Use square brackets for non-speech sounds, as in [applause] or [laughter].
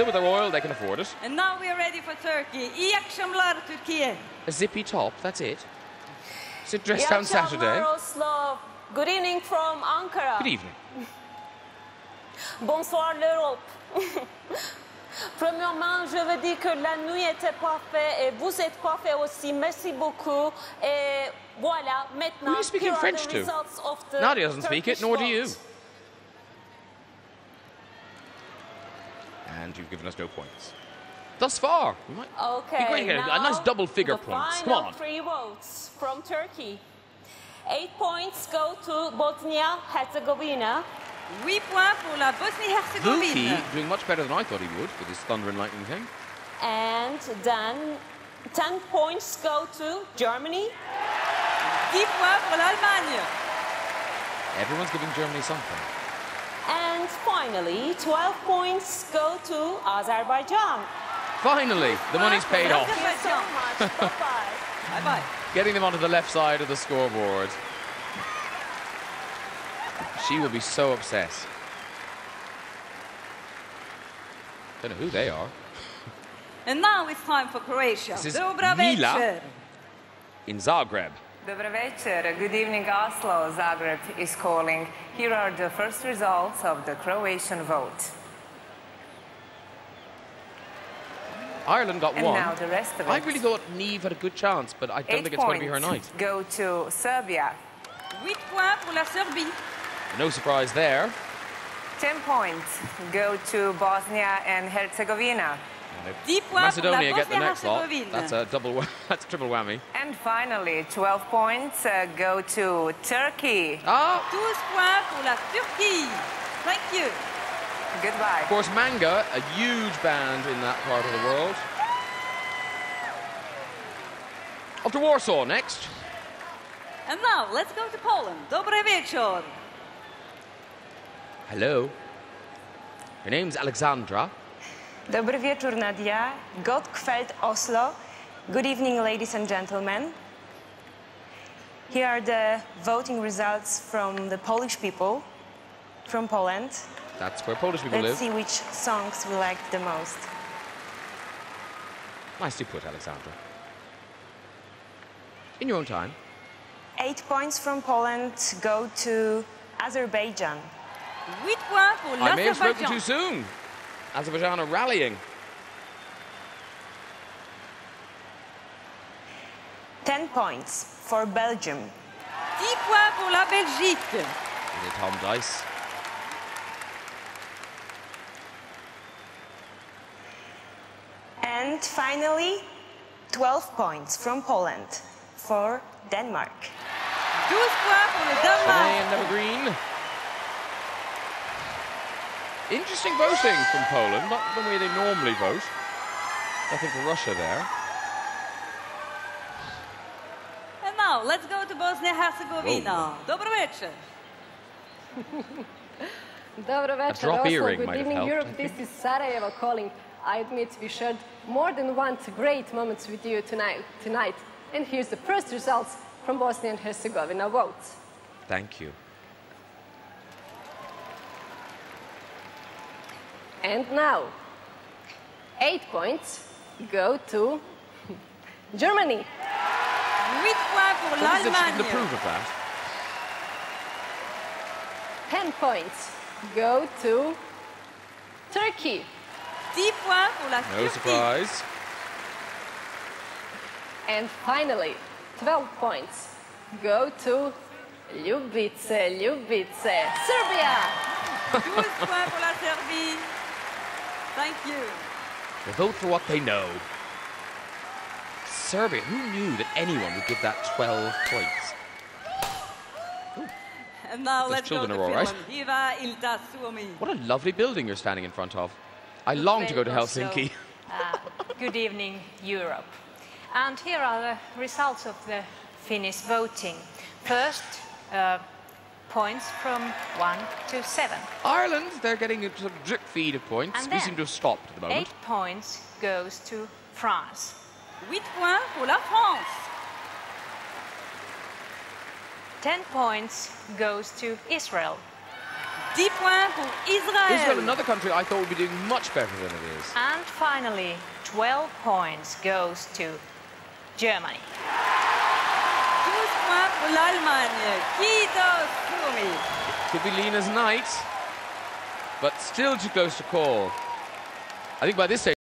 Still with their oil, they can afford it. And now we are ready for Turkey. İyi akşamlar Türkiye. A zippy top, that's it. Sit dressed İyi down Saturday. Oslo. Good evening from Ankara. Good evening. [laughs] Bonsoir l'Europe. [laughs] Premièrement, je veux dire que la nuit était parfaite et vous êtes parfait aussi. Merci beaucoup. Et voilà, maintenant, Who are you speaking French to? Nadia doesn't speak it, nor do you. And you've given us no points. Thus far. We might Okay, be going to get a- a nice double figure the points. Come on. three votes from Turkey. Eight points go to Bosnia-Herzegovina. 8 points pour la Bosnie-Herzégovine. Vuki doing much better than I thought he would with his thunder and lightning thing. And then 10 points go to Germany. 10 points pour l'Allemagne. Everyone's giving Germany something. And finally, 12 points go to Azerbaijan. Finally, the money's paid off. Thank you so much. [laughs] Bye-bye. Bye bye. Getting them onto the left side of the scoreboard. She will be so upset. Don't know who they are. And now it's time for Croatia. This is Mila. In Zagreb. Dobro večer. Good evening, Oslo. Zagreb is calling. Here are the first results of the Croatian vote. Ireland got And one. now the rest of I it. really thought Niamh had a good chance, but I don't Eight think it's going to be her points night. go to Serbia. 8 points pour la Serbie. No surprise there. 10 points go to Bosnia and Herzegovina. 10 points Macedonia get the next lot. That's a double. [laughs] That's a triple whammy. And finally, 12 points uh, go to Turkey. Ah, 12 points pour la Turquie. Thank you. Goodbye. of course, Manga, a huge band in that part of the world. Off to Warsaw next. And now let's go to Poland. Dobry wieczór. Hello. Her name's Alexandra. Dobry wieczór, Nadia. God Oslo. Good evening, ladies and gentlemen. Here are the voting results from the Polish people from Poland. That's where Polish people Let's live. see which songs we liked the most. Nicely put, Alexandra. In your own time. Eight points from Poland go to Azerbaijan. 8 points pour I may have spoken too soon. Azerbaijan are rallying. Ten points for Belgium. 10 points pour la Belgique. Little Tom Dice. And finally, 12 points from Poland for Denmark. 12 points pour le Chanée Danemark. and N'evergreen. Interesting voting from Poland, not the way they normally vote. Nothing for Russia there. And now let's go to Bosnia-Herzegovina. Dobry wieczór. [laughs] Dobro večer, drop Oslo. earring Good might have evening, helped, Europe. This is Sarajevo calling. I admit we shared more than one great moments with you tonight. Tonight, and here's the first results from Bosnia and Herzegovina votes. Thank you. And now, eight points go to Germany. 8 points pour What is it she didn't l'Allemagne. approve of that? Ten points go to Turkey. 10 points pour la No surprise. And finally, 12 points go to Ljubice, Ljubice, Serbia. 12 points pour la Serbie. Thank you. They vote for what they know. Serbia, who knew that anyone would give that 12 points? And now Those let's go to children are all right. Finland. Viva Ilta Suomi. What a lovely building you're standing in front of. I long to go to Very so. Helsinki. Uh, good evening, Europe. And here are the results of the Finnish voting. First, uh, points from 1 to 7. Ireland, they're getting a sort of drip feed of points. And we seem to have stopped at the moment. 8 points goes to France. 8 points pour la France. 10 points goes to Israel. 10 points pour Israel, Israël. another country I thought would be doing much better than it is. And finally, 12 points goes to Germany. 12 points pour l'Allemagne. Guido Sumi. Could be Lena's night, but still too close to call. I think by this stage.